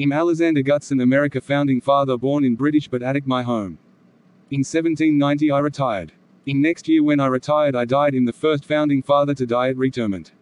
I'm Alexander Gutson America founding father born in British but Attic my home. In 1790 I retired. In next year when I retired I died in the first founding father to die at retirement.